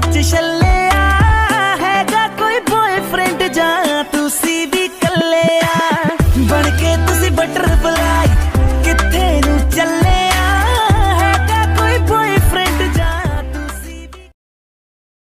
ਵਿੱਚ ਛੱਲਿਆ ਹੈਗਾ ਕੋਈ ਬॉयਫ੍ਰੈਂਡ ਜਾਂ ਤੁਸੀਂ ਵੀ ਕੱਲਿਆ? ਬਣ ਕੇ ਤੁਸੀਂ ਬਟਰ